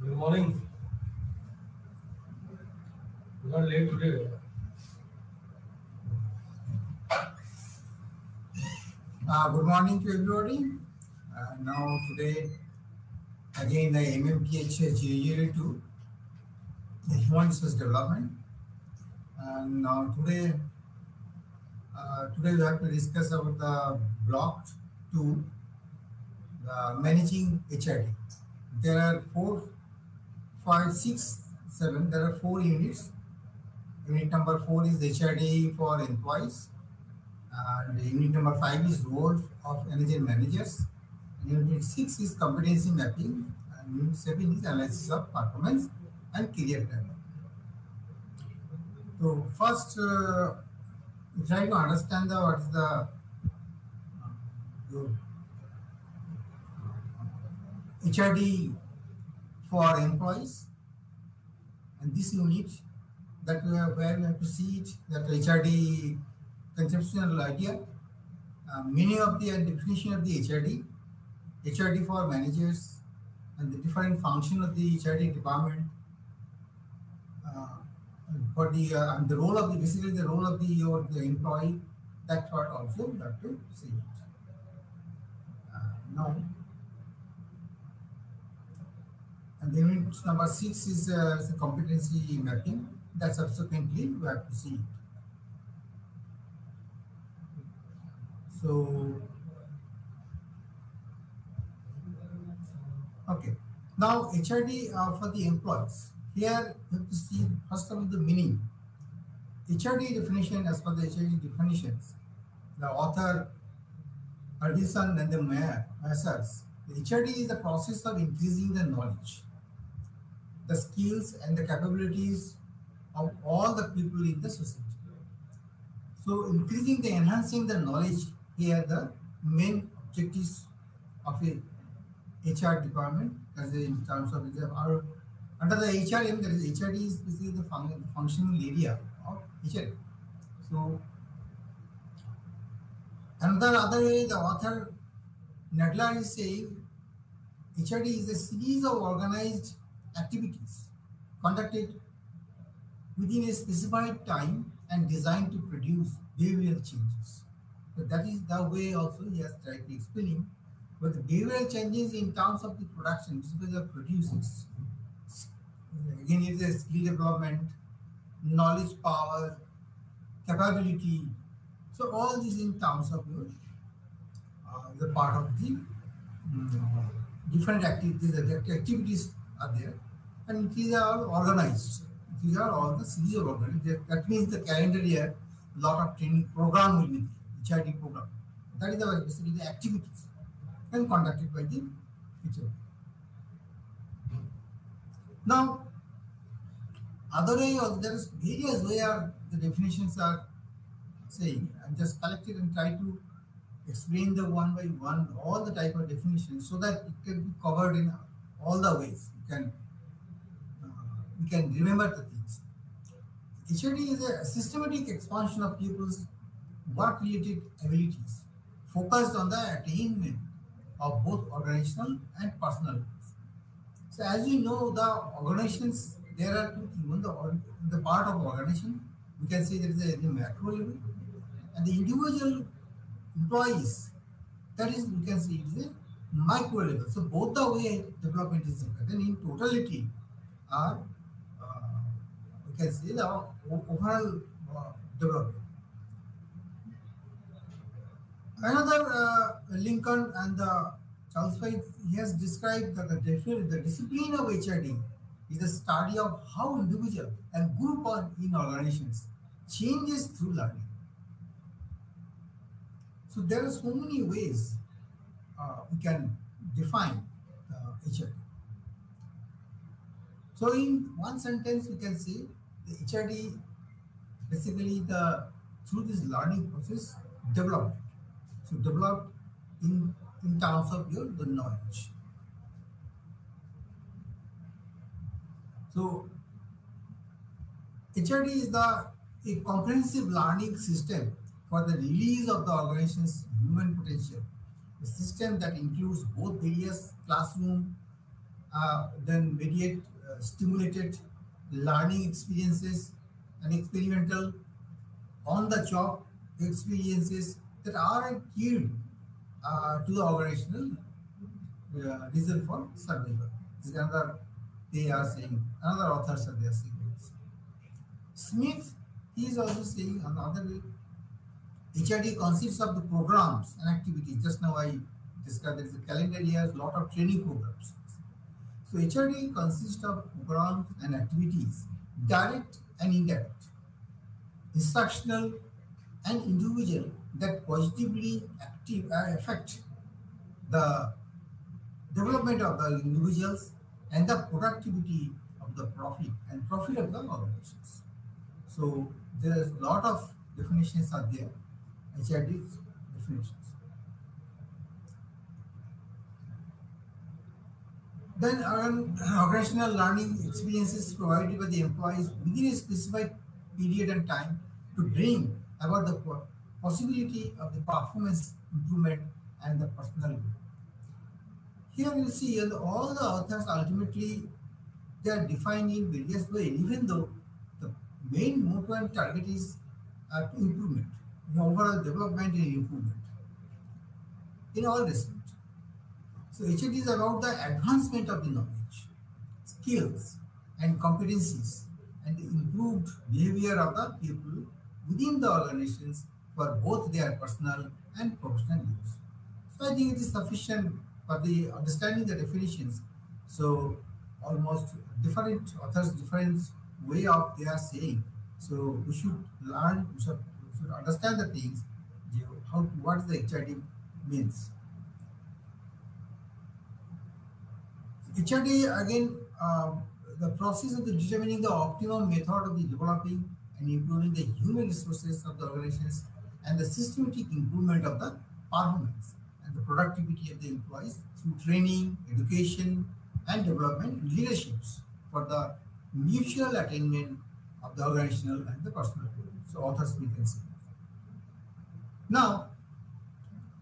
Good morning. You are late today. Uh, good morning to everybody. Uh, now today, again the MMPH 002, the Human Resource Development. And now today, uh, today we have to discuss about the block two, the managing HRD. There are four, five, six, seven. There are four units. Unit number four is HRD for employees. And unit number five is role of energy managers. Unit six is competency mapping. And unit seven is analysis of performance and career development. So first, uh, try to understand the what is the uh, HRD for employees and this unit that we have where we have to see it that HRD conceptual idea uh, meaning of the definition of the HRD HRD for managers and the different function of the HRD department uh, for the uh, and the role of the basically the role of the your the employee that part also we have to see it uh, now and then number six is uh, the competency mapping that subsequently we have to see it. So, okay. Now HRD uh, for the employees. Here you have to see first of all the meaning. HRD definition as per the HRD definitions. The author Harbison and the mayor asserts HRD is the process of increasing the knowledge, the skills and the capabilities of all the people in the society. So increasing the enhancing the knowledge here the main objectives of a HR department as in terms of our under the HRM there is HRD is basically the, fun, functional area of HR. So another other way the author Nadler is saying HRD is a series of organized activities conducted within a specified time and designed to produce behavioral changes. So that is the way also he has tried to explain. But the behavioral changes in terms of the production, basically the producers. Again, it is a skill development, knowledge power, capability. So all these in terms of your uh, the part of the um, different activities. The activities are there, and these are organized these are all the series of organized. That means the calendar year, lot of training program will be there, HRD program. That is the basically the activities and conducted by the teacher. Now, other way there is various where the definitions are saying. I just collected and try to explain the one by one all the type of definitions so that it can be covered in all the ways. You can uh, we can remember the things. HRD is a systematic expansion of people's work-related abilities focused on the attainment of both organizational and personal goals. So as you know, the organizations, there are two things. The, the part of organization, we can say there is a the macro level, and the individual employees, that is, we can say it is a micro level. So both the way development is. Then in totality are you can see the overall uh, development. Another uh, Lincoln and the Charles White, he has described that the, the discipline of HRD is the study of how individual and group or in organizations changes through learning. So there are so many ways uh, we can define uh, HRD. So in one sentence, we can say the HRD basically the through this learning process developed. So developed in in terms of your the knowledge. So HRD is the a comprehensive learning system for the release of the organization's human potential. A system that includes both various classroom, uh, then mediate uh, stimulated learning experiences and experimental on-the-job experiences that are geared uh, to the organizational uh, reason for survival. This is another they are saying, another authors are there saying this. Smith, he is also saying another way, HRD consists of the programs and activities. Just now I there is a calendar year, lot of training programs. So HRD consists of programs and activities, direct and indirect, instructional and individual that positively active, uh, affect the development of the individuals and the productivity of the profit and profit of the organizations. So there's a lot of definitions are there, HRD's definitions. Then organizational learning experiences provided by the employees within a specified period and time to bring about the possibility of the performance improvement and the personal growth. Here you see all the authors ultimately they are defining in various ways, even though the main motto and target is uh, improvement, the overall development and improvement in all respects. So HRD is about the advancement of the knowledge, skills and competencies and the improved behavior of the people within the organizations for both their personal and professional use. So I think it is sufficient for the understanding the definitions. So almost different authors, different way of they are saying. So we should learn, we should, we should understand the things, how what the HRD means. HRD again, uh, the process of the determining the optimum method of the developing and improving the human resources of the organizations and the systematic improvement of the performance and the productivity of the employees through training, education, and development leaderships for the mutual attainment of the organizational and the personal goals. So authors we can see. Now,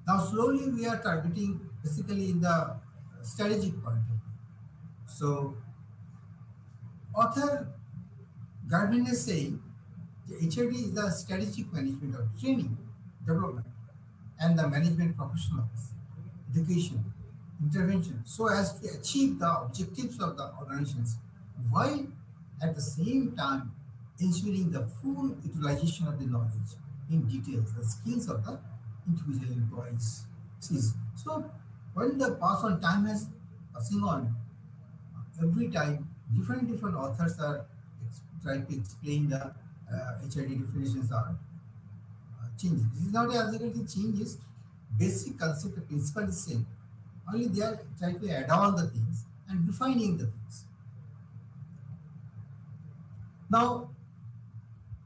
now slowly we are targeting basically in the strategic point of view. So author Gardner is saying the HRD is the strategic management of training, development, and the management professionals, education, intervention, so as to achieve the objectives of the organizations, while at the same time ensuring the full utilization of the knowledge in details, the skills of the individual employees. So when the pass on time has passing on, every time different different authors are trying to explain the uh, HRD definitions are uh, changing. This is not absolutely changes. Basic concept, the principle is same. Only they are trying to add on the things and defining the things. Now,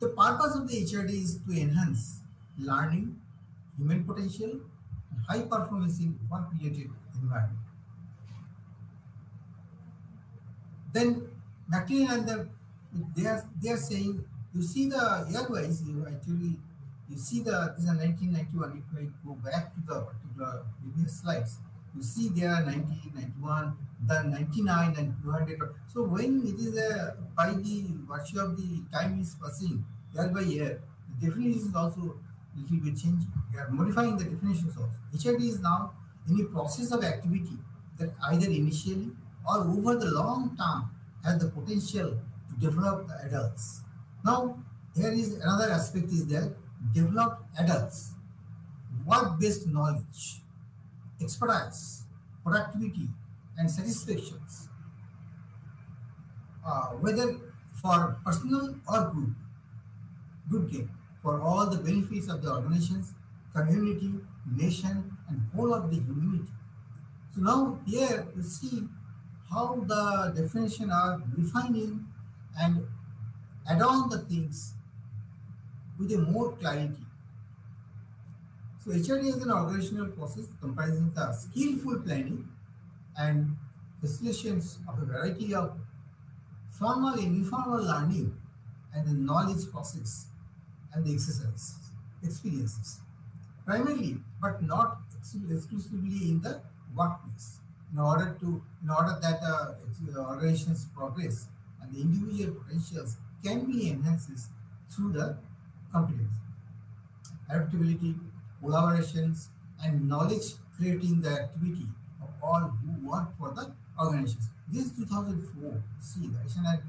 the purpose of the HRD is to enhance learning, human potential, and high performance in work-related environment. Then McLean and the they are they are saying you see the year-wise, you actually, you see the, this is 1991, if I go back to the particular previous slides, you see there are 90, 91, then 99 and 200. So when it is a, by the virtue of the time is passing year by year, the definition is also a little bit changing. We are modifying the definitions also. HRD is now any process of activity that either initially or over the long term has the potential to develop the adults now, here is another aspect is that developed adults, work-based knowledge, expertise, productivity, and satisfactions, uh, whether for personal or group, good gain for all the benefits of the organizations, community, nation, and whole of the humanity. So now here you see how the definition are refining and add on the things with a more clarity. So HRD is an organizational process comprising the skillful planning and facilitations of a variety of formal and informal learning and the knowledge process and the exercise experiences primarily but not exclusively in the workplace in order to in order that uh, the organization's progress and the individual potentials can be enhanced through the competence. Adaptability collaborations and knowledge creating the activity of all who work for the organizations. This is 2004 see the action and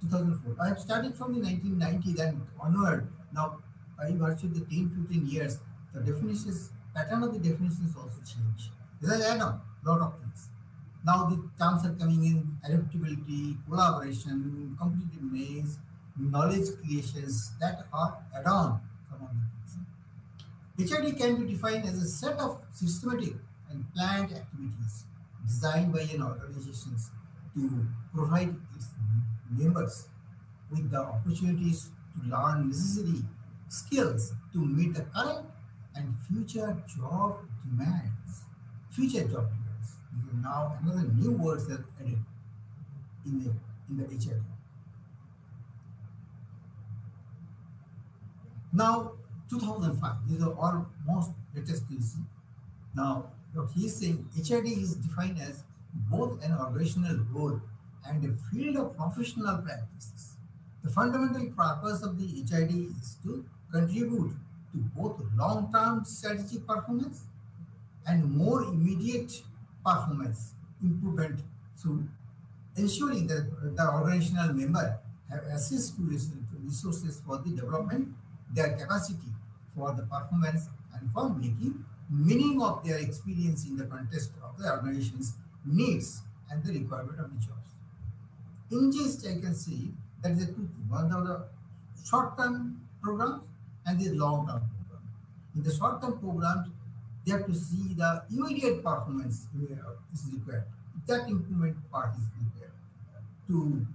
2004 i have started from the 1990 then onward. Now by virtue the 10 15 years. The definitions pattern of the definitions also change. There's an add-on lot of things. Now the terms are coming in adaptability, collaboration, competitiveness, knowledge creations that are add-on. HRD can be defined as a set of systematic and planned activities designed by an organization to provide its members with the opportunities to learn necessary skills to meet the current and future job demands. Future job now another new words that added in the in the HRD. Now 2005, these are all most latest see. Now what he is saying HRD is defined as both an organizational role and a field of professional practices. The fundamental purpose of the HRD is to contribute to both long-term strategic performance and more immediate performance improvement through ensuring that the organizational member have access to resources for the development, their capacity for the performance and for making meaning of their experience in the context of the organization's needs and the requirement of the jobs. In gist, I can see that is a two things. One of the short-term programs and the long-term program. In the short-term programs, they have to see the immediate performance is required. That improvement part is required to,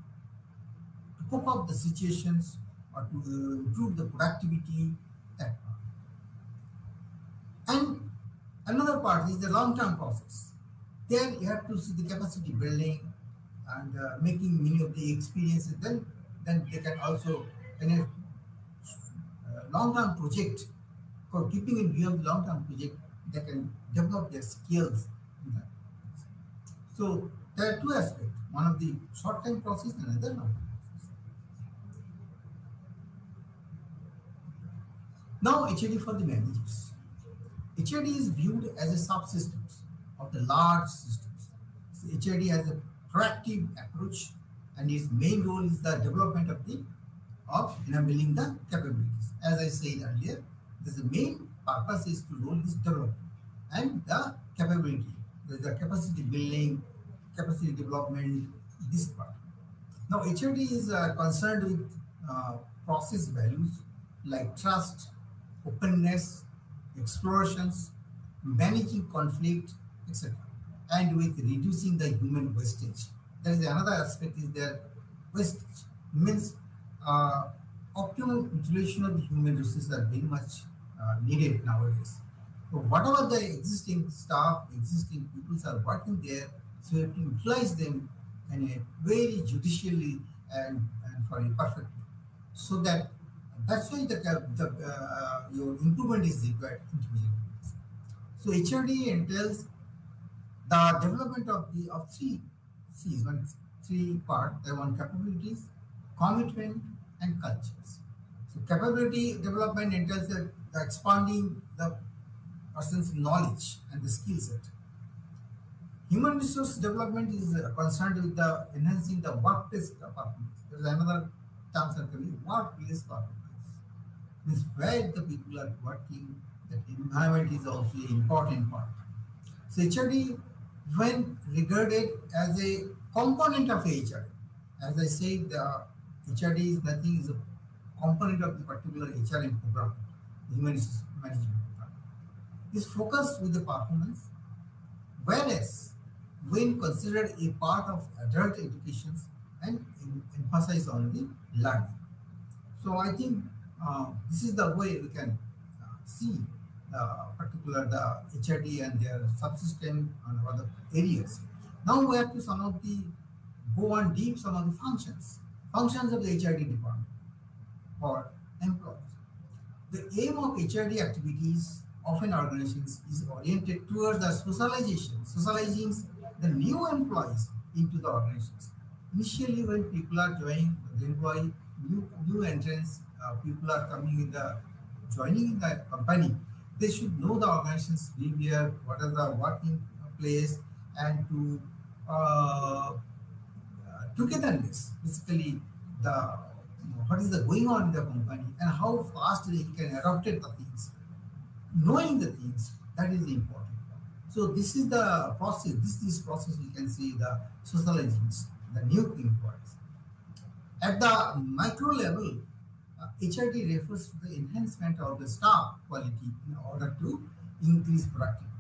to cope up the situations or to improve the productivity, that part. And another part is the long-term process. There you have to see the capacity building and uh, making many of the experiences. Then, then they can also, in a uh, long-term project, for keeping in view of the long-term project, they can develop their skills in that. So there are two aspects. One of the short-term process and another long-term process. Now HRD for the managers. HRD is viewed as a subsystem of the large systems. So HRD has a proactive approach and its main role is the development of the of enabling the capabilities. As I said earlier, this the main purpose is to roll this development and the capability, the, capacity building, capacity development, this part. Now HRD is uh, concerned with uh, process values like trust, openness, explorations, managing conflict, etc. And with reducing the human wastage. There is another aspect is that wastage means uh, optimal utilization of the human resources are very much uh, needed nowadays. So whatever the existing staff, existing people are working there, so you have to utilize them in a very judicially and, and for a perfect way. So that that's why the, the uh, your improvement is required So HRD entails the development of the of three C's, one three part, the one capabilities, commitment, and cultures. So capability development entails the, the expanding the person's knowledge and the skill set. Human resource development is uh, concerned with the enhancing the workplace performance. There is another term certainly workplace performance. Means where the people are working, the environment is also an important part. So HRD, when regarded as a component of HR, as I said, the HRD is nothing is a component of the particular HRM program, human resource management is focused with the performance, whereas when considered a part of adult education and em- emphasize on the learning. So I think uh, this is the way we can uh, see the particular the HRD and their subsystem and other areas. Now we have to some of the go on deep some of the functions, functions of the HRD department for employees. The aim of HRD activities of an organization is oriented towards the socialization, socializing the new employees into the organizations. Initially, when people are joining the employee, new new entrants, uh, people are coming in the joining the company, they should know the organization's behavior, what are the working place, and to uh, uh, togetherness, basically the what is the going on in the company and how fast they can adopt the things. Knowing the things that is the important. So this is the process. This is process you can see the socializations, the new employees. At the micro level, uh, HRD refers to the enhancement of the staff quality in order to increase productivity.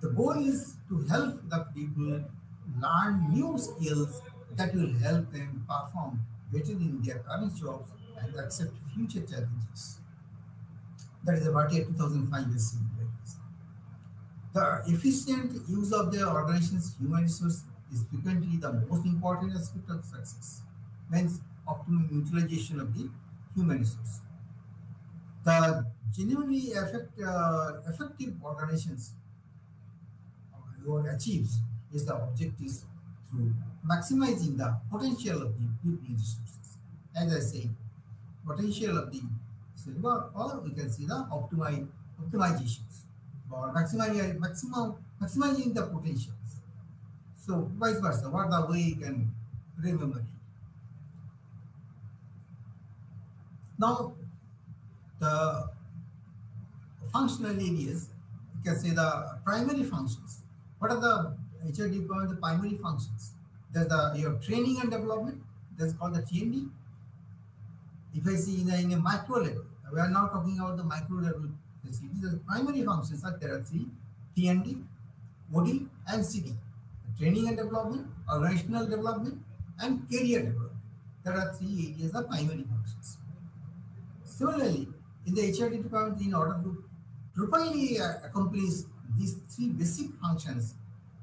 The goal is to help the people learn new skills that will help them perform better in their current jobs and accept future challenges. That is about year 2005 is. The efficient use of the organization's human resource is frequently the most important aspect of success. Means optimum utilization of the human resource. The genuinely effect, uh, effective organizations what achieves is the objectives through maximizing the potential of the people resources. As I say, potential of the silver, or we can see the optimi- optimizations or maximizing maximum maximizing the potentials. So vice versa, what the way you can remember it. Now the functional areas, you can say the primary functions. What are the HRD the primary functions? There's the your training and development. That's called the TND. If I see in a, in a micro level, we are now talking about the micro level facilities. The primary functions are there TND, OD, and CD. Training and development, organizational development, and career development. There are three areas of primary functions. Similarly, in the HRD department, in order to properly uh, accomplish these three basic functions,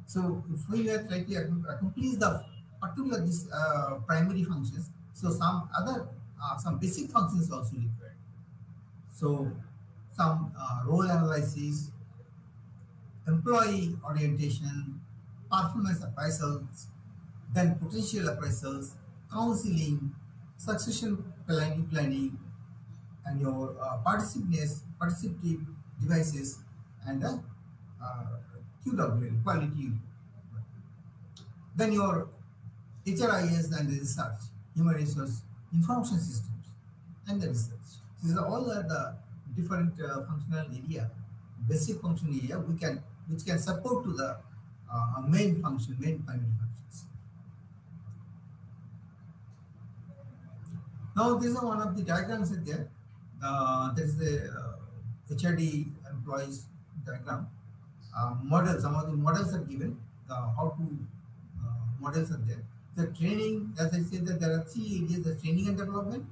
so if we are trying to accomplish the particular these uh, primary functions, so some other uh, some basic functions also required. So some uh, role analysis, employee orientation, performance appraisals, then potential appraisals, counseling, succession planning, planning and your uh, participative devices, and the uh, QWL, quality. Then your HRIS and the research, human resource information systems, and the research. These are all are the different uh, functional area, basic function area we can which can support to the uh, main function, main primary functions. Now, this is one of the diagrams there. Uh, is the uh, HRD employees diagram uh, model. Some of the models are given. How to uh, models are there. The training, as I said, that there are three areas: the training and development,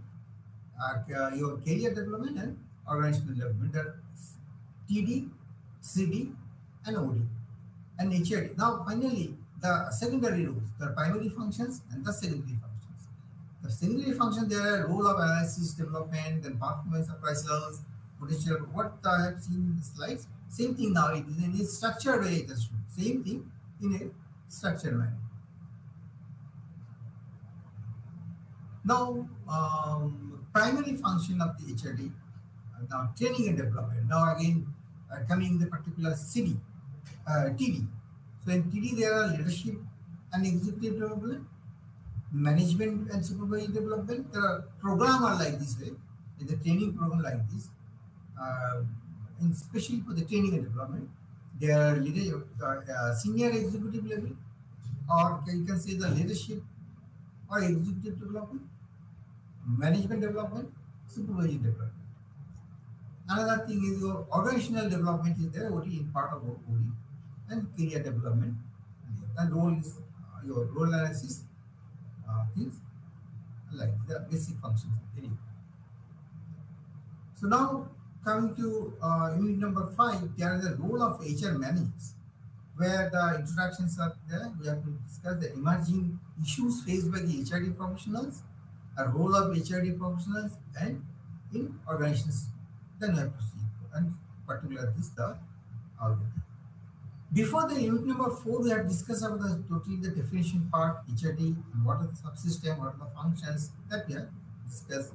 uh, your career development, and organizational development. Are TD, CD, and OD, and HRD. Now, finally, the secondary roles, the primary functions and the secondary functions. The secondary function, there are role of analysis, development, and performance appraisals, potential. What I have seen in the slides, same thing now. It is in a structured way. Is same thing in a structured manner. Now, um, primary function of the HRD, uh, now training and development. Now again, uh, coming the particular CD, uh, TD. So in TD there are leadership and executive development, management and supervisory development. There are program like this way, in the training program like this, uh, and especially for the training and development. There are uh, uh, senior executive level, or you can say the leadership or executive development, management development, supervisory development. Another thing is your organizational development is there, OD in part of OD, and career development. and role is uh, your role analysis uh, things like the basic functions anyway. So now coming to uh, unit number five, there is a role of HR managers, where the introductions are there. We have to discuss the emerging issues faced by the HRD professionals, a role of HRD professionals, and in organizations. Then to see, and particularly this the algorithm. Before the unit number four, we have discussed about the totally the definition part, HRD, and what are the subsystem, what are the functions that we have discussed.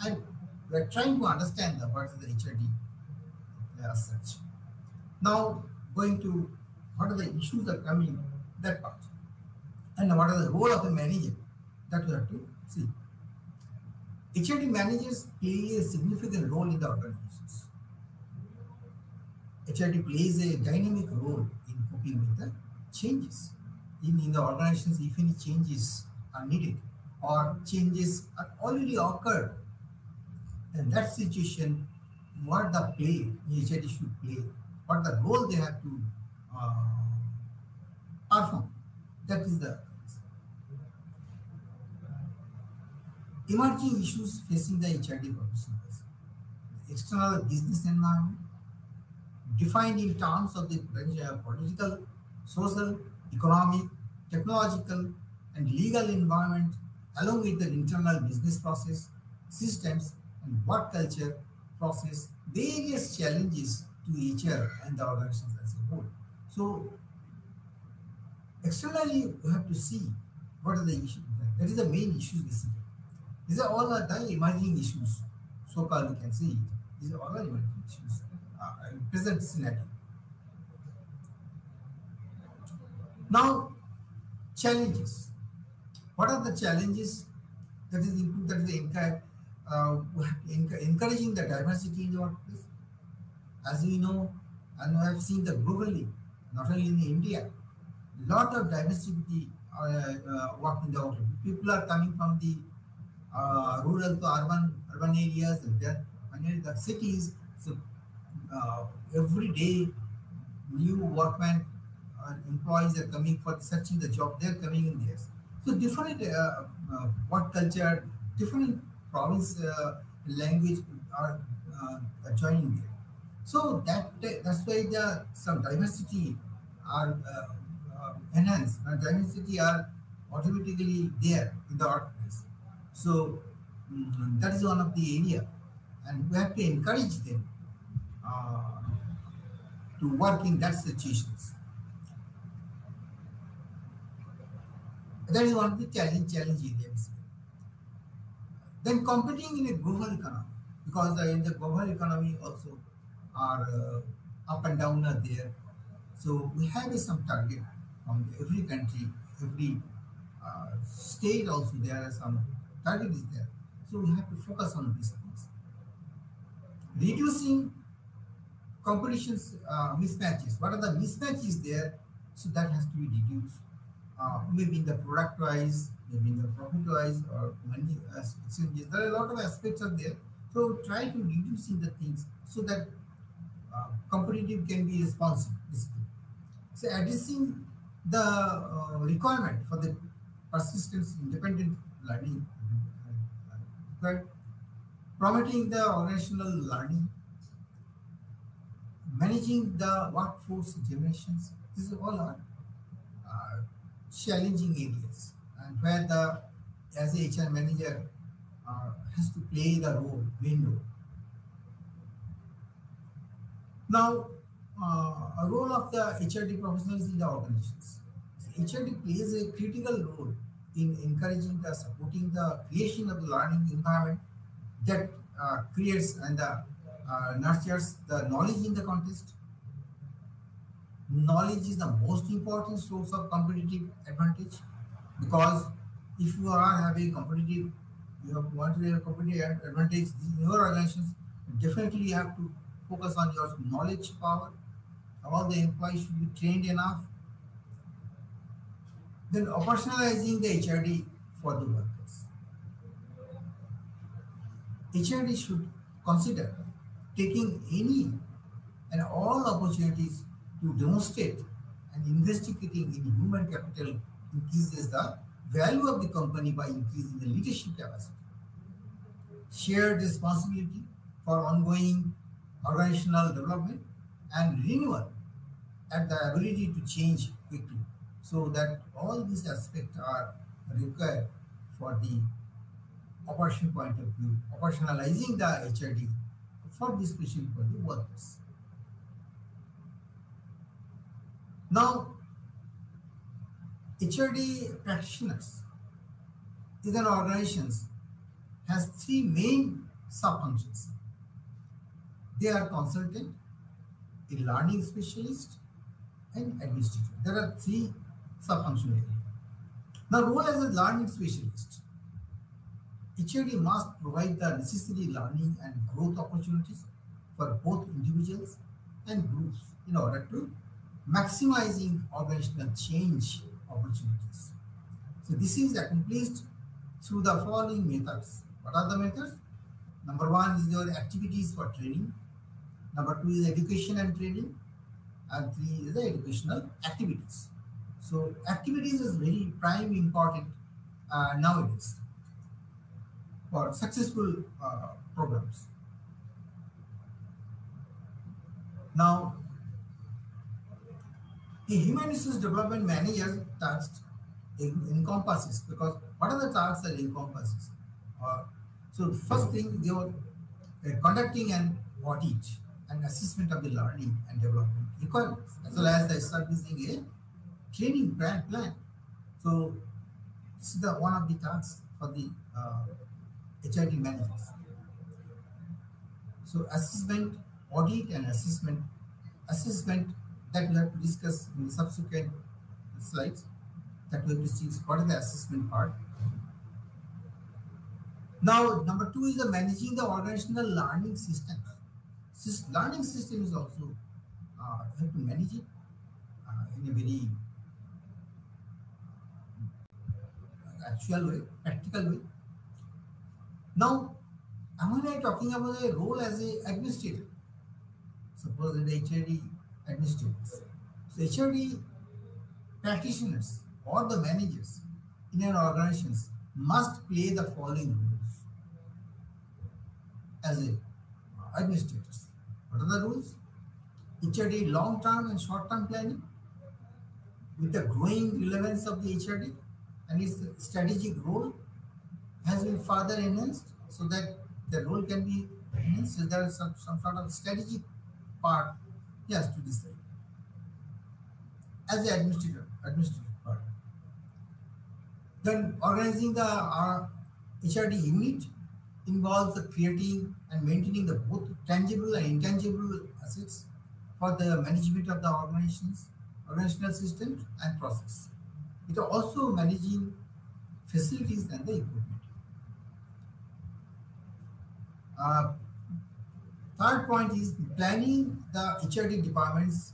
And we are trying to understand the, what is the HRD uh, as such. Now, going to what are the issues that are coming, that part. And what are the role of the manager, that we have to see. HRD managers play a significant role in the organizations. HRD plays a dynamic role in coping with the changes in, in the organizations if any changes are needed or changes are already occurred. In that situation, what the play HRD should play, what the role they have to uh, perform. That is the emerging issues facing the HRD professionals. External business environment, defined in terms of the political, social, economic, technological, and legal environment, along with the internal business process, systems, and work culture process, various challenges to HR and the organizations as a whole. So, externally, we have to see what are the issues. That is the main issues basically. These are all the emerging issues, so called you can it. These are all the emerging issues present scenario. Now, challenges. What are the challenges that is that is the uh, encouraging the diversity in the workplace? As we know, and we have seen that globally, not only in India, lot of diversity uh, uh, work in the. People are coming from the uh, rural to urban urban areas, and then the cities. So uh, every day new workmen uh, employees are coming for searching the job they're coming in there so different uh, uh work culture different province uh, language are joining there so that that's why the some diversity are enhanced and diversity are automatically there in the so um, that is one of the area and we have to encourage them uh, to work in that situations. That is one of the challenge challenge areas. Then competing in a global economy, because in the global economy also are uh, up and down are there. So we have some target from every country, every uh, state also there are some target is there. So we have to focus on these things. Reducing competitions uh, mismatches. What are the mismatches there? So that has to be reduced. Uh, maybe in the product wise, maybe in the profit wise, or money exchanges. There are a lot of aspects are there. So try to reducing the things so that uh, competitive can be responsive. Basically. So addressing the uh, requirement for the persistence independent learning, right? Promoting the organizational learning managing the workforce generations, these all are uh, challenging areas and where the as a HR manager uh, has to play the role, main role. Now, uh, a role of the HRD professionals in the organizations. HRD plays a critical role in encouraging the supporting the creation of the learning environment that uh, creates and uh, nurtures the knowledge in the context. Knowledge is the most important source of competitive advantage because if you are having competitive, you have want to have a competitive advantage in your organizations, definitely you have to focus on your knowledge power. All the employees should be trained enough. Then operationalizing the HRD for the workers. HRD should consider taking any and all opportunities to demonstrate and investigating in human capital increases the value of the company by increasing the leadership capacity. Shared responsibility for ongoing organizational development and renewal and the ability to change quickly so that all these aspects are required for the operation point of view, operationalizing the HRD for this especially for the workers. Now, HRD practitioners in an organization has three main sub-functions. They are consultant, a learning specialist, and administrator. There are three sub-function areas. The role as a learning specialist, HRD must provide the necessary learning and growth opportunities for both individuals and groups in order to maximizing organizational change opportunities. So this is accomplished through the following methods. What are the methods? Number one is your activities for training. Number two is education and training. And three is the educational activities. So activities is very prime important uh, nowadays for successful uh, programs. Now, the human resource development manager task encompasses because what are the tasks that encompasses? Uh, so first thing they were uh, conducting an audit and assessment of the learning and development requirements as well as the establishing a training plan plan. So this is the one of the tasks for the uh, HRD managers. So assessment, audit and assessment, assessment that we have to discuss in the subsequent slides that we have to see what is the assessment part. Now, number two is the managing the organizational learning system. This learning system is also uh, have to manage it uh, in a very actual way, practical way. Now, am I talking about a role as a administrator? Suppose the HRD administrators. So HRD practitioners or the managers in an organizations must play the following roles as a administrators. What are the rules? HRD long-term and short-term planning with the growing relevance of the HRD and its strategic role has been further enhanced so that the role can be enhanced. So there is some, some sort of strategic part he has to decide as the administrator, administrative part. Then organizing the uh, HRD unit involves the creating and maintaining the both tangible and intangible assets for the management of the organizations, organizational systems and process. It also managing facilities and the equipment. Uh, third point is planning the HRD department's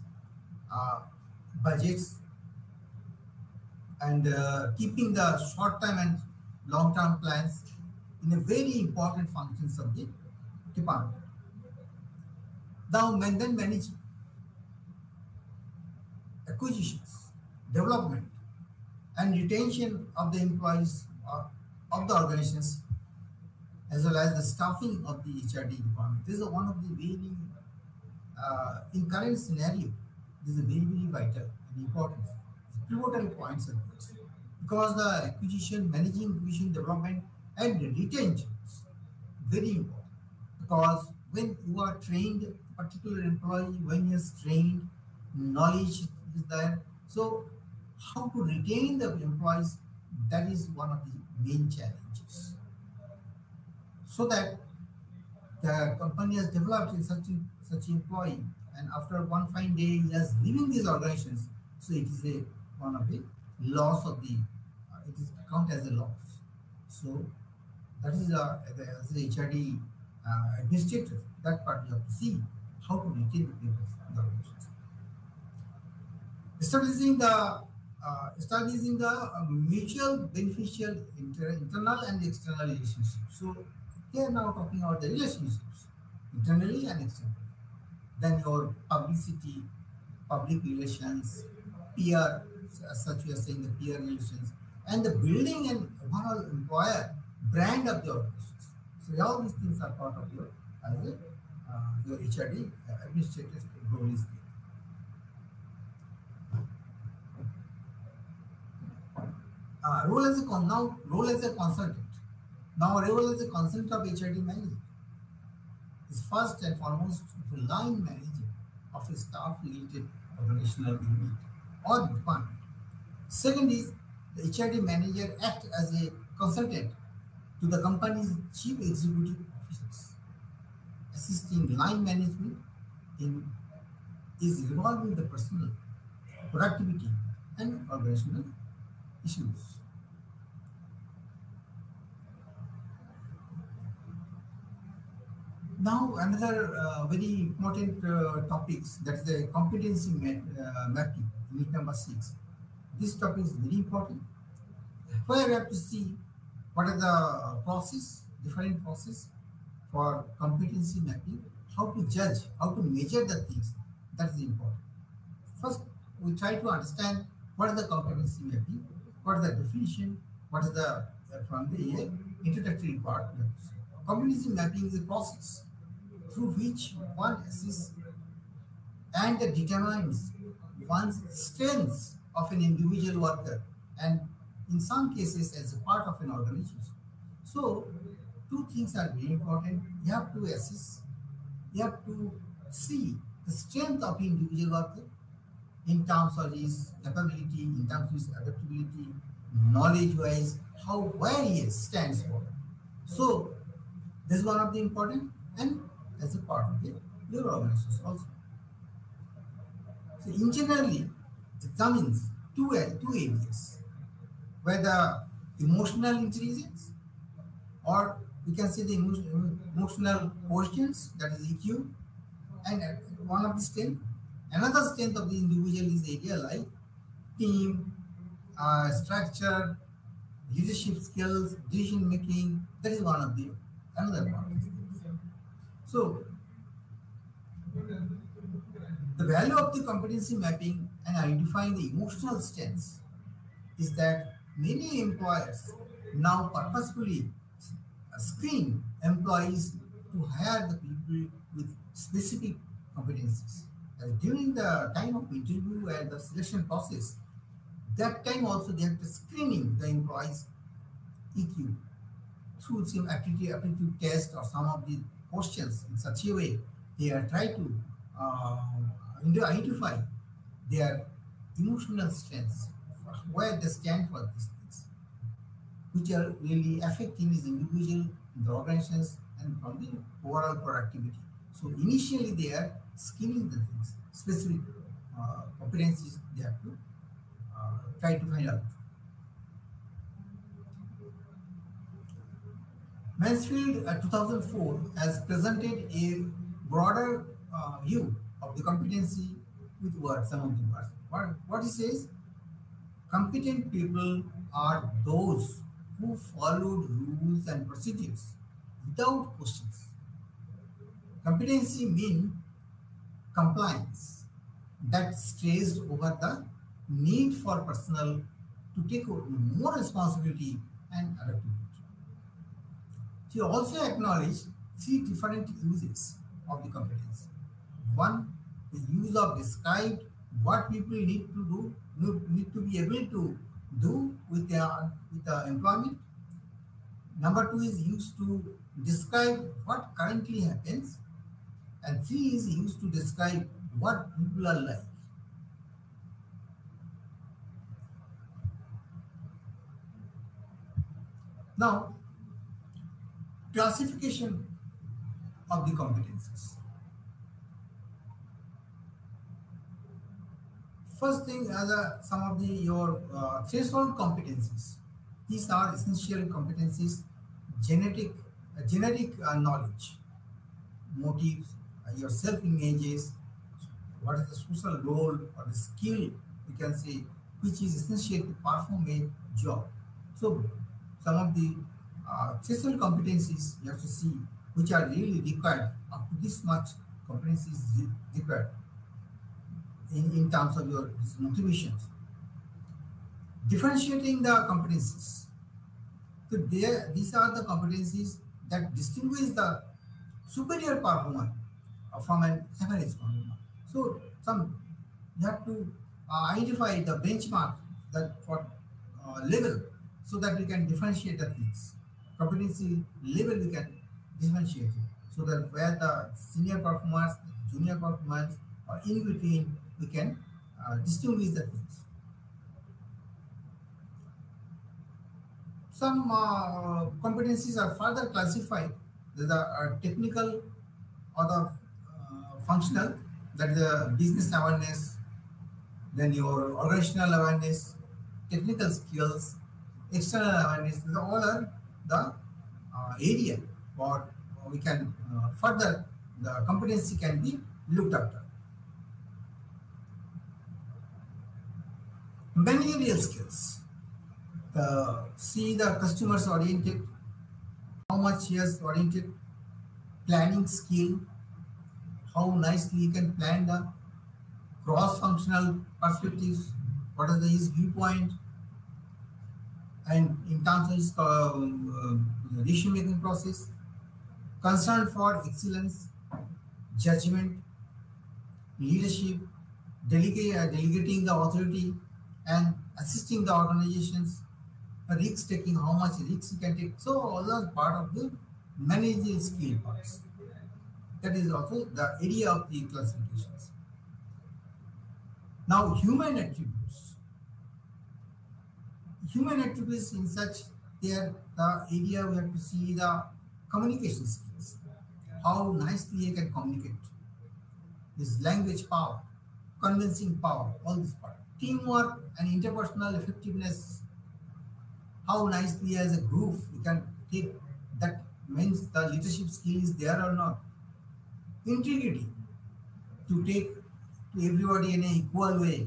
uh, budgets and uh, keeping the short-term and long-term plans in a very important functions of the department. Now, then manage acquisitions, development, and retention of the employees uh, of the organizations as well as the staffing of the HRD department. This is one of the very, uh, in current scenario, this is very, very vital and important. Pivotal points of this. Because the acquisition, managing acquisition, development, and retention is very important. Because when you are trained, particular employee, when he is trained, knowledge is there. So how to retain the employees, that is one of the main challenges. So that the company has developed such such employee and after one fine day he has leaving these organizations. So it is a one of the loss of the uh, it is count as a loss. So that is a as a hrd uh, administrator that part you have to see how to retain the people in the organizations establishing the uh, establishing the uh, mutual beneficial inter internal and external relationships so here now talking about the relationships internally and externally then your publicity, public relations, peer, as such we are saying the peer relations, and the building and overall employer brand of the organizations. So all these things are part of your as a, uh, your HRD uh, administrative role is there. Uh, role as a con- now role as a consultant. Now role as a consultant of HRD manager is first and foremost the line manager of a staff related organizational unit or department. Second is the HRD manager act as a consultant to the company's chief executive officers, assisting line management in is involving the personal productivity and organizational issues. Now another uh, very important uh, topics that is the competency map, uh, mapping, unit number six. This topic is very important. Where we have to see what are the process, different process for competency mapping, how to judge, how to measure the things. That is important. First, we try to understand what is the competency mapping, what is the definition, what is the from the introductory part. Competency mapping is a process through which one assesses and determines one's strengths of an individual worker and in some cases as a part of an organization. So two things are very important. You have to assess, you have to see the strength of individual worker in terms of his capability, in terms of his adaptability, knowledge wise, how well he stands for. So this is one of the important and as a part of the your organization also. So in generally examines two, two areas, whether emotional intelligence or we can say the emotional, quotients, that is EQ, and one of the strength. Another strength of the individual is area like team, uh, structure, leadership skills, decision making. That is one of the another one. So the value of the competency mapping and identifying the emotional strengths is that many employers now purposefully screen employees to hire the people with specific competencies. During the time of interview and the selection process, that time also they to screening the employees EQ through some aptitude, aptitude test or some of the questions in such a way they are trying to uh, identify their emotional strengths, where they stand for these things, which are really affecting his individual, the organizations, and from the overall productivity. So initially they screening the things, specific uh, competencies they have to uh, try to find out. Mansfield uh, 2004 has presented a broader uh, view of the competency with words, some of the words. What, what he says, competent people are those who followed rules and procedures without questions. Competency means compliance that stressed over the need for personnel to take more responsibility and adaptability. She also acknowledged three different uses of the competence. One, the use of describe what people need to do, need to be able to do with their with the employment. Number two is used to describe what currently happens, and three is used to describe what people are like. Now, classification of the competences. First thing, as a, some of the your uh, threshold competencies. These are essential competencies, genetic, uh, generic uh, knowledge, motives, your self-images, what is the social role or the skill, you can say, which is essential to perform a job. So, some of the uh, threshold competencies you have to see which are really required up to this much competencies required in, in terms of your motivations. differentiating the competencies. So there, these are the competencies that distinguish the superior performer from an average performer. So some you have to uh, identify the benchmark that for uh, level so that we can differentiate the things. Competency level we can differentiate so that where the senior performers, junior performers, or in between we can uh, distinguish the things. Some uh, competencies are further classified. There are technical or the functional, that is the business awareness, then your organizational awareness, technical skills, external awareness, these all are the uh, area or we can uh, further the competency can be looked after. Managerial skills. Uh, see the customers oriented, how much he has oriented, planning skill, how nicely he can plan the cross-functional perspectives, what is the, his viewpoint, and in terms of his uh, decision-making process, concern for excellence, judgment, leadership, delegate, uh, delegating the authority, and assisting the organizations, risk taking, how much risk you can take. So all those part of the managerial skill parts. That is also the area of the classifications. Now, human attributes. Human attributes in such there the area we have to see the communication skills. How nicely he can communicate. This language power, convincing power, all this part. Teamwork and interpersonal effectiveness. How nicely as a group we can take that means the leadership skill is there or not. Integrity to take to everybody in an equal way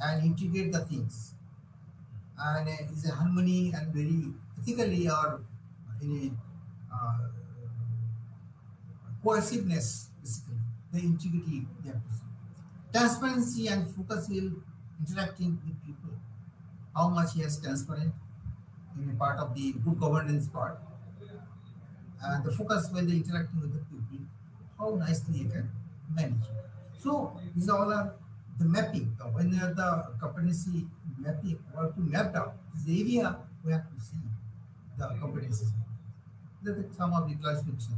and integrate the things. And uh, is a harmony and very ethically or in a uh, cohesiveness, basically, the integrity they. Transparency and focus will interacting with people. How much he has transparent in a part of the good governance part. And the focus when they interacting with the people, how nicely you can manage. So these all are the mapping. When the competency mapping or to map out this area, we have to see the competencies. That is some of the classification.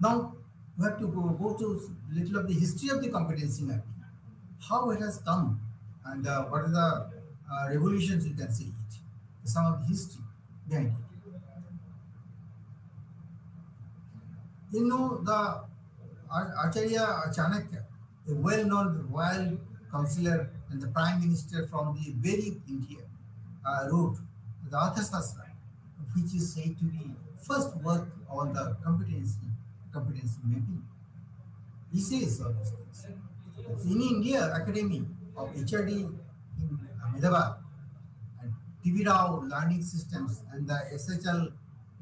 Now we have to go, go to little of the history of the competency mapping, how it has come, and uh, what are the uh, revolutions you can see it, some of the history behind it. You know the Acharya Chanakya, a well-known royal counselor and the prime minister from the Vedic India, uh, wrote the Arthasastra, which is said to be first work on the competency competency mapping. He says all these things. In India, Academy of HRD in Ahmedabad and TV Rao Learning Systems and the SHL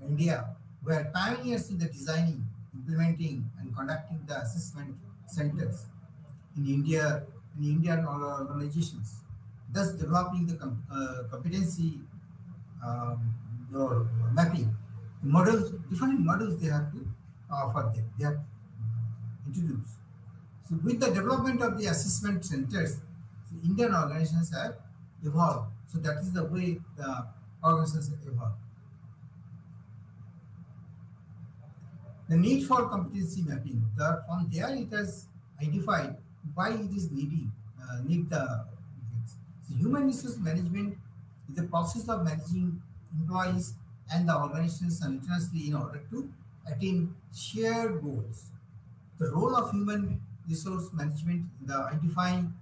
India were pioneers in the designing, implementing, and conducting the assessment centers in India in Indian organizations, thus developing the com uh, competency um, or mapping models, different models they have to offer them. They have introduced. So with the development of the assessment centers, Indian organizations have evolved. So that is the way the organizations evolve. The need for competency mapping, from there it has identified why it is needing, uh, need the. So human resource management is the process of managing employees and the organizations simultaneously in order to attain shared goals. The role of human resource management in the identifying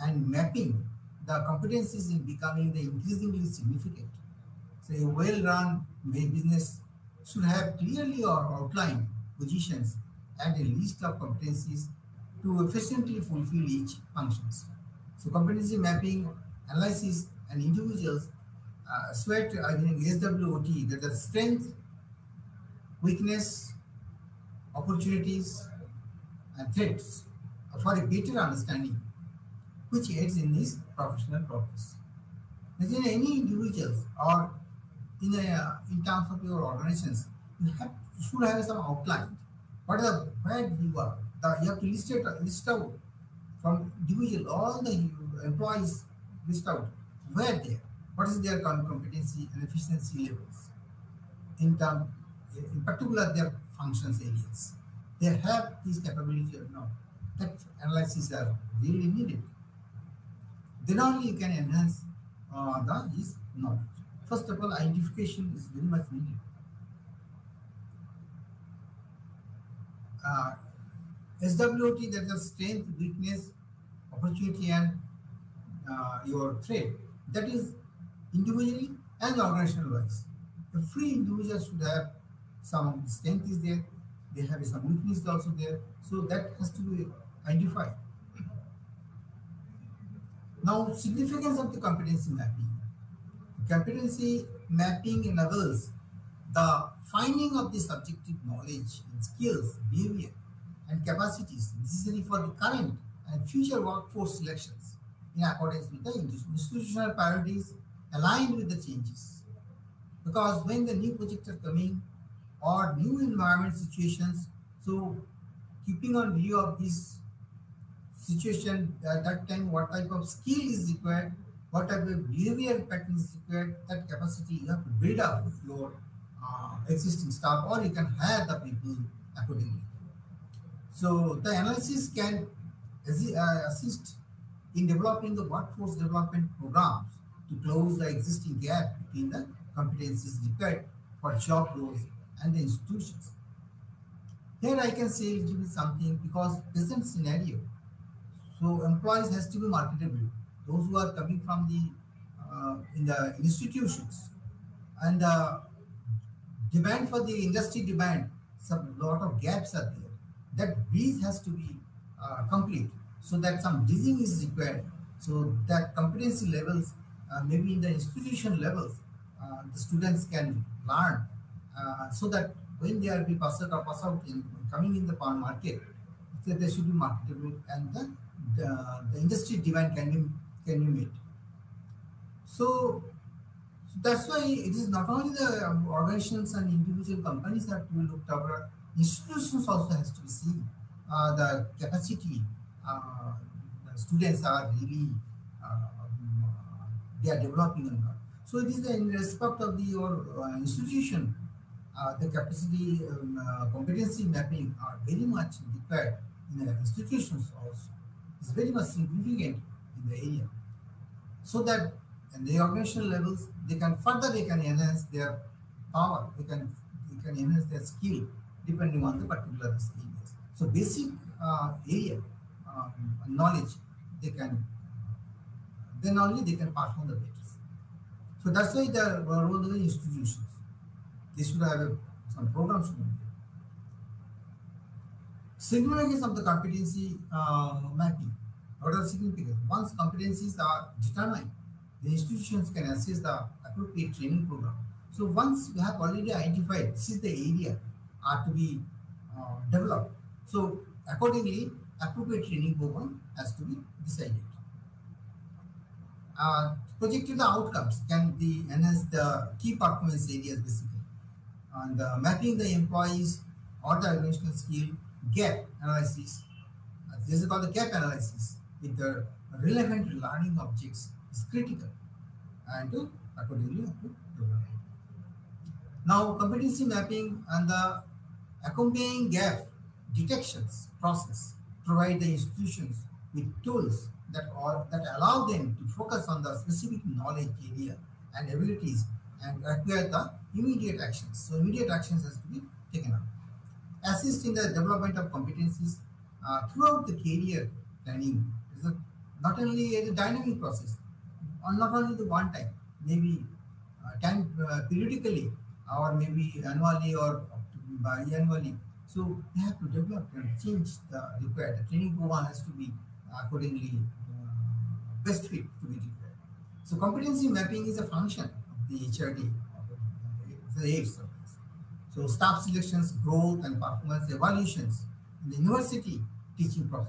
and mapping the competencies in becoming the increasingly significant. So a well-run business should have clearly or outlined positions and a list of competencies to efficiently fulfill each functions. So competency mapping, analysis, and individuals uh, sweat, think SWOT, that the strength, weakness, opportunities, and threats for a better understanding, which aids in his professional progress. As in any individuals or in a, in terms of your organizations, you have you should have some outline. What are the where you are? The, you have to list it list out from individual all the employees list out where they are, what is their com- competency and efficiency levels in term in particular their functions areas. They have these capabilities or not. That analysis are really needed. Then only you can enhance uh, the his knowledge. First of all, identification is very much needed. Uh, SWOT, that is strength, weakness, opportunity, and uh, your threat. That is individually and organizational wise. The free individual should have some strength is there, they have some weakness also there. So that has to be identified. Now, significance of the competency mapping. Competency mapping enables the finding of the subjective knowledge and skills, behavior, and capacities necessary for the current and future workforce selections in accordance with the institutional priorities aligned with the changes. Because when the new projects are coming or new environment situations, so keeping on view of this situation at that time, what type of skill is required, what type of behavior pattern is required, that capacity you have to build up your uh, existing staff or you can hire the people accordingly. So the analysis can uh, assist in developing the workforce development programs to close the existing gap between the competencies required for job roles and the institutions. Here I can say it will be something because present scenario. So employees has to be marketable. Those who are coming from the uh, in the institutions and the demand for the industry demand, some lot of gaps are there. That bridge has to be uh, complete so that some bridging is required. So that competency levels, uh, maybe in the institution levels, uh, the students can learn uh, so that when they are be passed out or pass out in coming in the market, so they should be marketable and the, the, the industry demand can be can be met. So so that's why it is not only the um, organizations and individual companies that we looked over, institutions also has to be seen. Uh, the capacity uh, the students are really uh, they are developing or not. So it is in respect of the your uh, institution, uh, the capacity um, uh, competency mapping are very much required in the institutions also. It's very much significant in the area. So that and the organizational levels, they can further they can enhance their power, they can they can enhance their skill depending on the particular areas. So basic uh, area um, knowledge they can then only they can perform the better. So that's why the role of the institutions. They should have a, some programs. Significance of the competency uh, mapping. What are significance? Once competencies are determined, the institutions can assess the appropriate training program. So once you have already identified this is the area are to be uh, developed. So accordingly, appropriate training program has to be decided. Uh, projected outcomes can be enhance the key performance areas basically. And uh, mapping the employees or the organizational skill gap analysis. Uh, this is called the gap analysis with the relevant learning objects is critical and accordingly. Now competency mapping and the accompanying gap detections process provide the institutions with tools that are that allow them to focus on the specific knowledge area and abilities and acquire the immediate actions. So immediate actions has to be taken up. Assist in the development of competencies uh, throughout the career planning. Not only a dynamic process, or not only the one time, maybe uh, time uh, periodically or maybe annually or biannually. So they have to develop and change the required. The training program has to be accordingly uh, best fit to be required. So competency mapping is a function of the HRD, the aids this. So staff selections, growth and performance evaluations in the university teaching uh,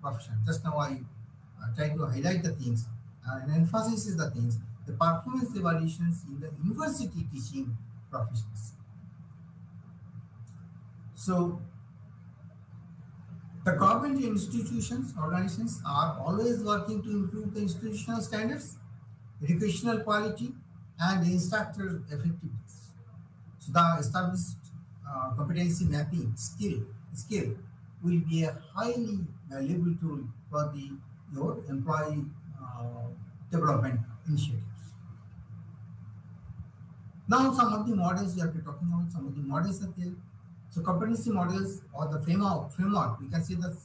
profession. Just now I tried to highlight the things uh, and emphasis is the things. the performance evaluations in the university teaching professions. So the government institutions, organizations are always working to improve the institutional standards, educational quality, and instructor effectiveness. So the established uh, competency mapping skill skill will be a highly valuable tool for the your employee uh, development initiatives. Now, some of the models we been talking about, some of the models are there. So, competency models or the framework, framework we can say that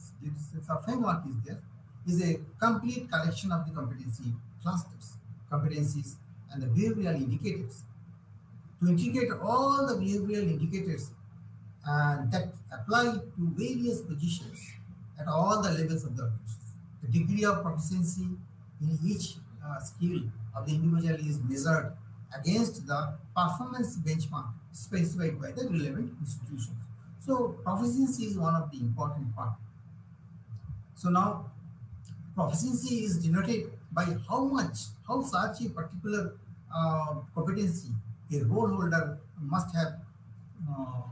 a framework is there, is a complete collection of the competency clusters, competencies, and the behavioral indicators. To integrate all the behavioral indicators uh, that apply to various positions at all the levels of the organization. Degree of proficiency in each uh, skill of the individual is measured against the performance benchmark specified by the relevant institutions. So proficiency is one of the important part. So now proficiency is denoted by how much, how such a particular uh, competency a role holder must have uh,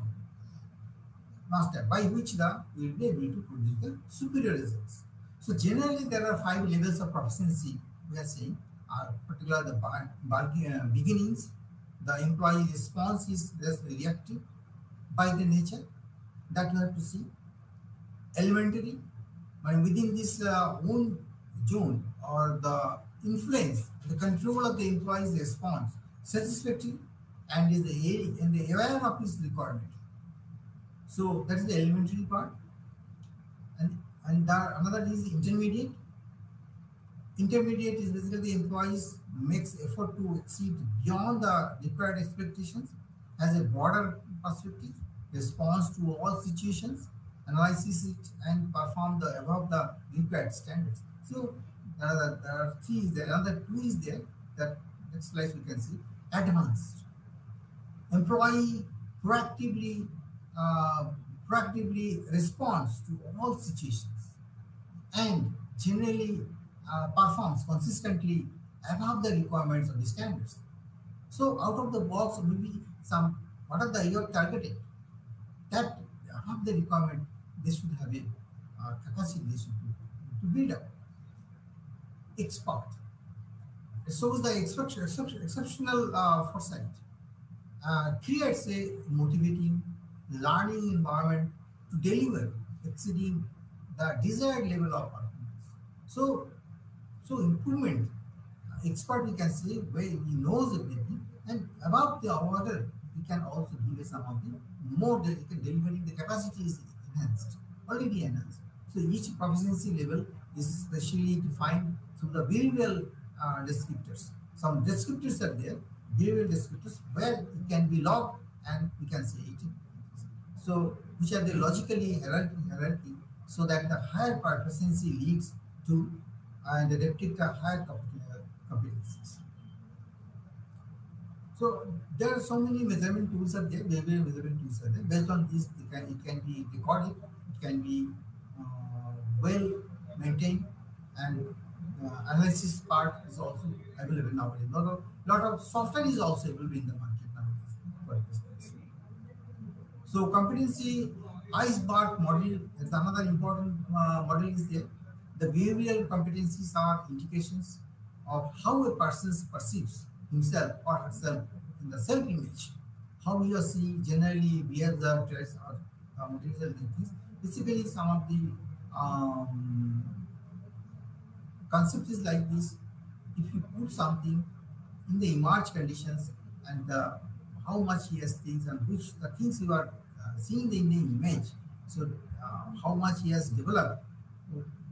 master by which the will be able to produce the superior results. So generally there are five levels of proficiency we are saying are particular the uh, beginnings, the employee response is less reactive by the nature that you have to see. Elementary, but within this uh, own zone or the influence, the control of the employee's response, satisfactory and is the, and the aware of his requirement. So that is the elementary part. And, there, another is intermediate. Intermediate is basically the employees makes effort to exceed beyond the required expectations, has a broader perspective, responds to all situations, analyzes it, and perform the above the required standards. So there are, there are three is there, another two is there. That next slide we can see advanced. Employee proactively uh, proactively responds to all situations and generally uh, performs consistently above the requirements of the standards. So out of the box maybe some what are the you are targeting that above the requirement they should have a uh, capacity they should to, to build up. Expert. It shows the exception, exceptional uh, foresight. Uh, creates a motivating learning environment to deliver exceeding the desired level of performance. So, so improvement, expert we can say where he knows everything and above the order we can also give some of the more the delivering the capacity is enhanced, already enhanced. So each proficiency level is especially defined through the behavioral uh, descriptors. Some descriptors are there, behavioral descriptors where it can be logged and we can say it so, which are the logically hierarchy, hierarchy so that the higher proficiency leads to and the depict a higher competencies. So there are so many measurement tools are there, measurement tools are there. Based on this, it can, it can be recorded, it can be uh, well maintained, and uh, analysis part is also available nowadays. Lot of, lot of software is also available in the market nowadays. So competency iceberg model is another important uh, model is there. The behavioral competencies are indications of how a person perceives himself or herself in the self-image, how he or she generally behaves or traits or uh, material things. Basically, some of the um, concept is like this. If you put something in the emerge conditions and uh, how much he has things and which the things you are seeing the, image. So uh, how much he has developed.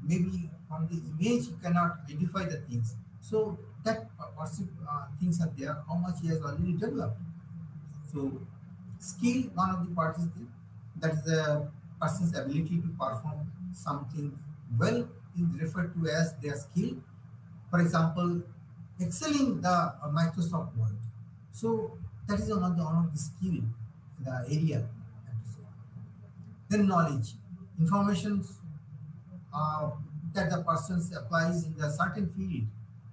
Maybe from the image you cannot identify the things. So that uh, things are there, how much he has already developed. So skill, one of the parts is there. That is the person's ability to perform something well is referred to as their skill. For example, excelling the Microsoft Word. So that is one of the, one of the skill, the area. Then knowledge, information uh, that the person applies in the certain field.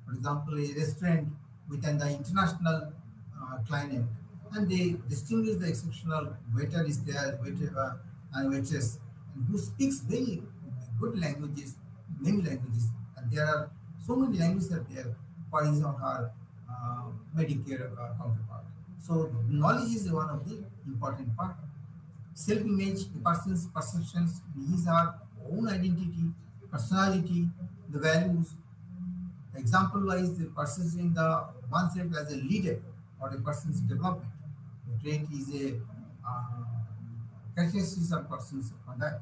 For example, a restaurant within the international uh, climate, and they distinguish the exceptional waiter is there, waiter uh, and waitress, and who speaks very good languages, many languages, and there are so many languages are there for his or her uh, mediocre uh, counterpart. So knowledge is one of the important part. Self-image, a person's perceptions, his or own identity, personality, the values. Example-wise, the perceiving the oneself as a leader or a person's development. The trait is a uh, characteristics of person's conduct.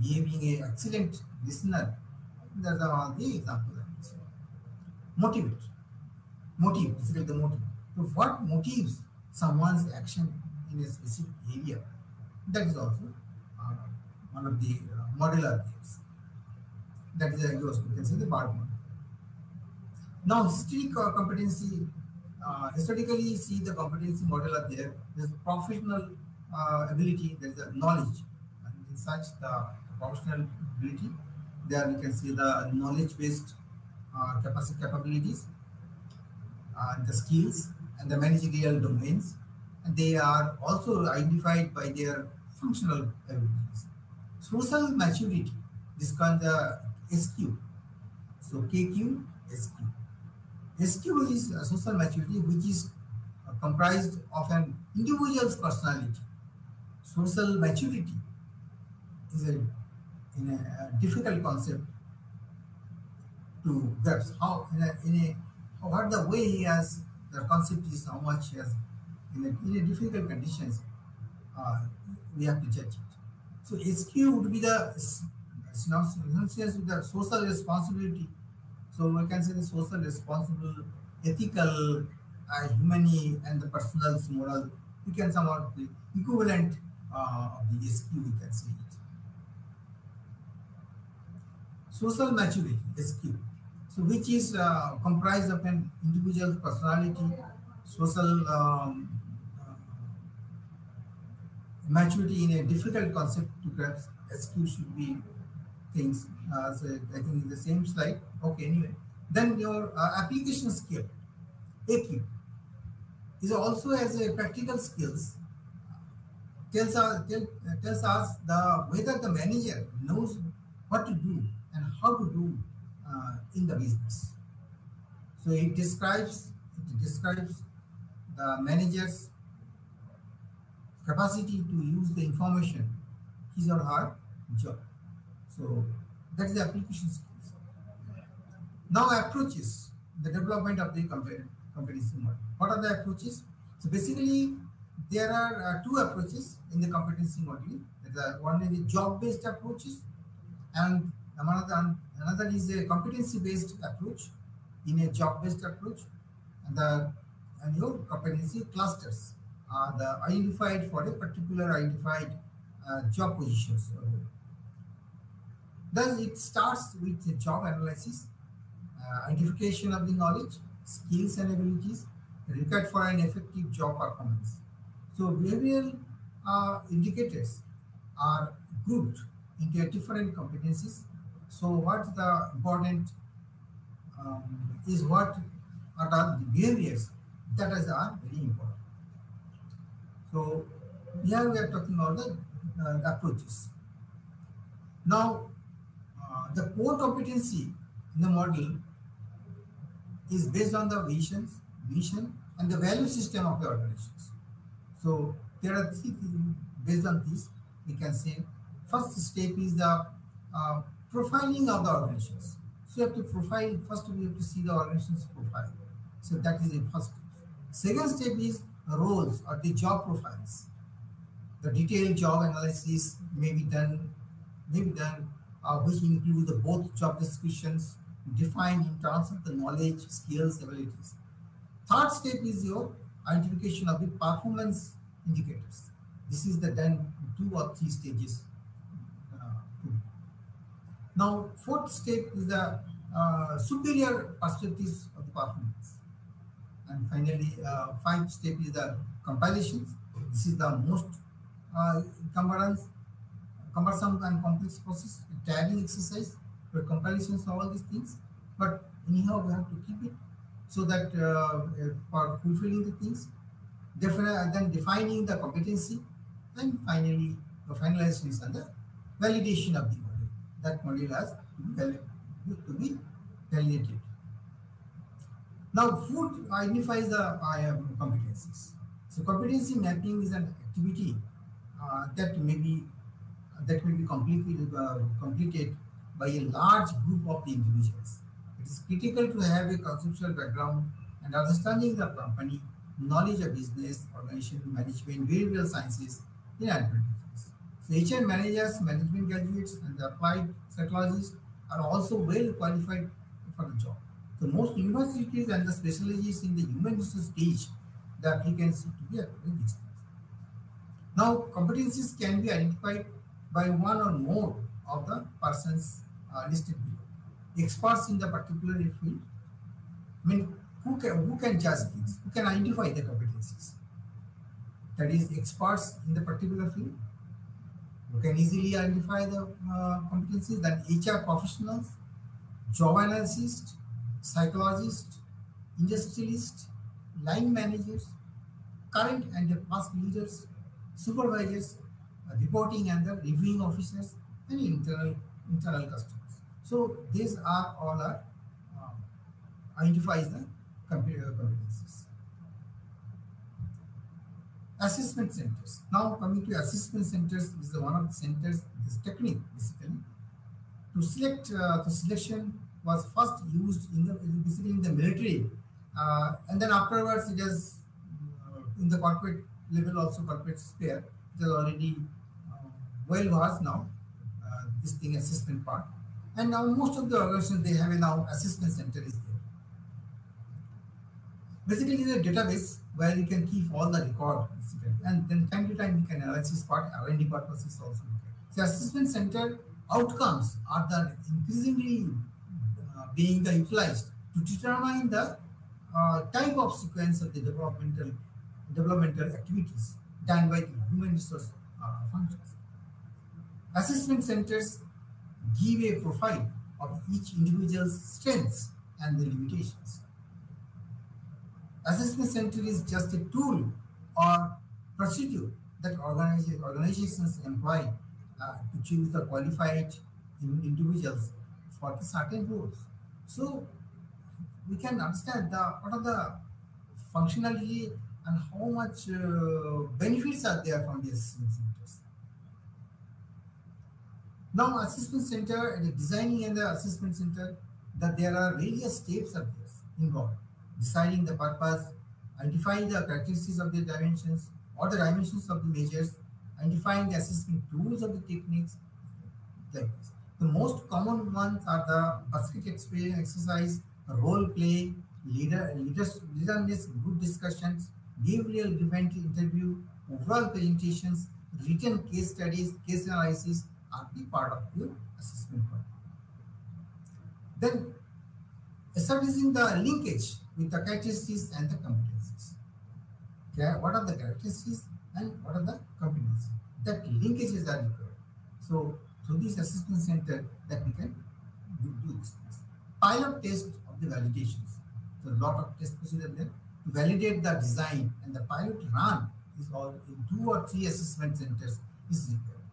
Behaving a excellent listener. That's all the examples. Motivate. Motive, basically the motive. So what motives someone's action in a specific area? That is also uh, one of the uh, modular things. That is, uh, you can say the BART model. Now, historic uh, competency, uh, historically see the competency model are there. There's professional uh, ability, there's a knowledge. And in such the professional ability, there you can see the knowledge-based uh, capacity capabilities, uh, the skills, and the managerial domains. And they are also identified by their functional abilities. Social maturity, this called the SQ. So KQ, SQ. SQ is a social maturity which is uh, comprised of an individual's personality. Social maturity is a, in a, a difficult concept to grasp. How in a, in a what the way he has the concept is how much he has in a, in a difficult conditions uh, we have to judge it. So SQ would be the synonymous with the social responsibility. So we can say the social responsible, ethical, uh, humane, and the personal moral. We can somewhat the equivalent uh, of the SQ. We can say it. Social maturity SQ. So which is uh, comprised of an individual's personality, social um, maturity in a difficult concept to grasp. SQ should be things. Uh, so I think in the same slide. Okay, anyway. Then your uh, application skill, AQ, is also as a practical skills. Tells us, tell, tells us the whether the manager knows what to do and how to do uh, in the business. So it describes it describes the manager's capacity to use the information his or her job. So that is the application skills. Now approaches the development of the competency model. What are the approaches? So basically there are uh, two approaches in the competency modeling. one is the job-based approaches and another, another is a competency-based approach in a job-based approach and the and your competency clusters are the identified for a particular identified uh, job positions. Thus, it starts with a job analysis, uh, identification of the knowledge, skills and abilities required for an effective job performance. So, behavioral uh, indicators are grouped into different competencies. So, what the important um, is what are the behaviors that is are very important. So here we are talking about the uh, approaches. Now, uh, the core competency in the model is based on the visions, mission, and the value system of the organizations. So there are three things based on this. We can say first step is the uh, profiling of the organizations. So you have to profile first. We have to see the organization's profile. So that is the first. step. Second step is roles or the job profiles. The detailed job analysis may be done, may be done, uh, which include the both job descriptions defined in terms of the knowledge, skills, abilities. Third step is your identification of the performance indicators. This is the done two or three stages. Uh, now, fourth step is the uh, superior perspectives of the performance. And finally, uh, five step is the compilations. This is the most uh, cumbersome and complex process, a tagging exercise, for compilations all these things. But anyhow, we have to keep it. so that uh, for fulfilling the things, definitely then defining the competency, and finally the finalization and the validation of the model. That model has to be validated. Now, food identifies the uh, competencies. So, competency mapping is an activity uh, that may be that may be completed uh, completed by a large group of the individuals. It is critical to have a conceptual background and understanding the company, knowledge of business, organization, management, behavioral sciences in advantages. So HR managers, management graduates, and the applied psychologists are also well qualified for the job. So most universities and the specialties in the human resource teach the applicants to be acquiring these things. Now, competencies can be identified by one or more of the persons uh, listed below. Experts in the particular field. I mean, who can who can judge things? Who can identify the competencies? That is, experts in the particular field. Who can easily identify the uh, competencies? Then HR professionals, job analysts, psychologists, industrialists, line managers, current and the past leaders, supervisors, uh, reporting and the reviewing officers, and internal internal customers. So these are all are uh, identifies the computer competencies. Assessment centers. Now coming to assessment centers is the one of the centers. This technique basically to select uh, the selection was first used in the basically in the military, uh, and then afterwards it is uh, in the corporate level also corporate sphere. It is already uh, well versed now. Uh, this thing assessment part, and now most of the organizations they have a now assessment center is there. Basically, it's a database where you can keep all the record, and then time to time you can analysis part, R&D purposes also. So assessment center outcomes are the increasingly being the utilized to determine the uh, type of sequence of the developmental developmental activities done by the human resource uh, functions. Assessment centers give a profile of each individual's strengths and the limitations. Assessment center is just a tool or procedure that organizations employ uh, to choose the qualified individuals for the certain roles. So we can understand the what are the functionality and how much uh, benefits are there from the assessment centers. Now, assessment center and designing and the assessment center, that there are various steps of this involved. Deciding the purpose, identifying the characteristics of the dimensions or the dimensions of the measures, identifying the assessment tools of the techniques, like this. The most common ones are the basket experience exercise, role play, leader, leaders, leaderness, group discussions, behavioral event interview, overall presentations, written case studies, case analysis are the part of your assessment part. Then establishing the linkage with the characteristics and the competencies. Okay, what are the characteristics and what are the competencies? That linkages are required. So through this assessment center that we can do, do this. Pilot test of the validations. So a lot of test procedure there to validate the design and the pilot run is all in two or three assessment centers is required.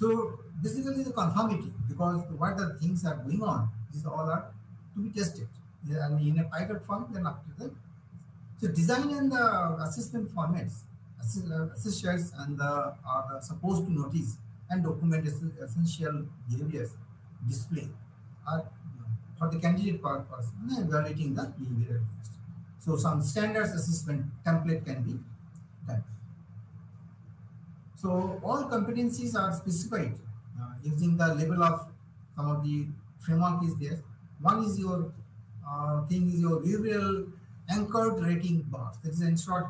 So basically the conformity because what the things are going on, these all are to be tested. And in a pilot form, then after that. So design and the assessment formats, uh, assessors and the are supposed to notice and document essential behaviors display are for the candidate purpose evaluating the behavior. So some standards assessment template can be done. So all competencies are specified uh, using the level of some of the framework is there. One is your uh, thing is your behavioral anchored rating bars. That is in short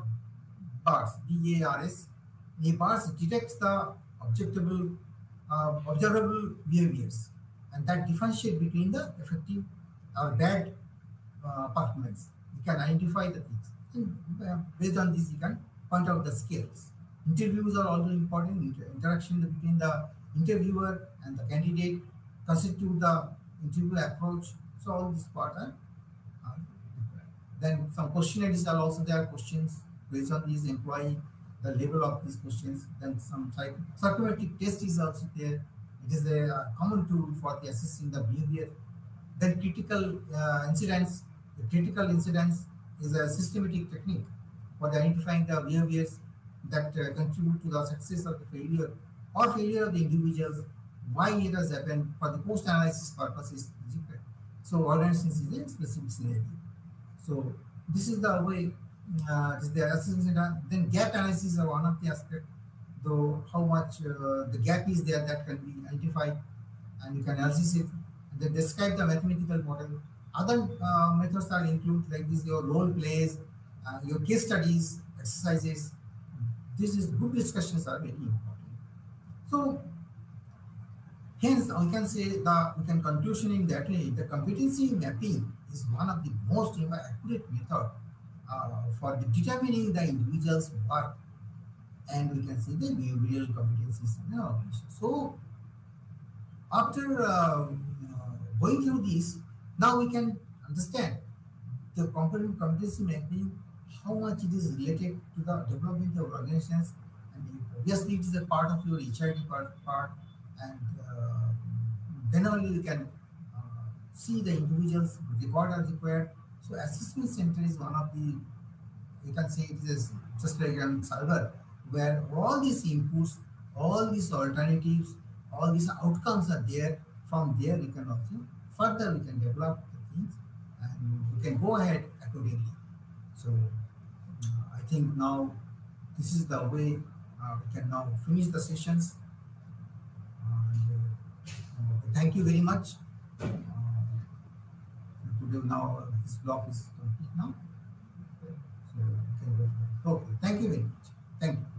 bars, B-A-R-S. A bars detects the objectable, uh, observable behaviors and that differentiate between the effective or bad uh, performance. You can identify the things. And uh, based on this, you can point out the skills. Interviews are also important. Inter interaction between the interviewer and the candidate constitute the interview approach. So all these part are Then some questionnaires are also there, questions based on these employee, the level of these questions. Then some psych- psychometric test is also there. It is a common tool for the assessing the behavior. Then critical uh, incidents. The critical incidents is a systematic technique for identifying the behaviors that uh, contribute to the success of the failure or failure of the individuals, why it has happened for the post-analysis purposes. So organizations is a specific scenario. So this is the way uh, is the assessment. Then gap analysis is one of the aspect. Though how much uh, the gap is there that can be identified, and you can analyze it. And then describe the mathematical model. Other uh, methods are include like this your role plays, uh, your case studies, exercises. This is good discussions are very important. So hence we can say the we can conclusion in that way the competency mapping is one of the most accurate method uh, for determining the individual's work and we can see the behavioral competencies in the organization. So after um, uh, going through this, now we can understand the competent competency mapping, how much it is related to the development of organizations, and obviously it is a part of your HRD part, part and uh, then only you can uh, see the individuals record are required. So assessment center is one of the you can say it is just like a server where all these inputs, all these alternatives, all these outcomes are there. From there, we can also further we can develop the things and we can go ahead accordingly. So uh, I think now this is the way uh, we can now finish the sessions. And, uh, thank you very much. Uh, now this block is complete now. So, okay, thank you very much. Thank you.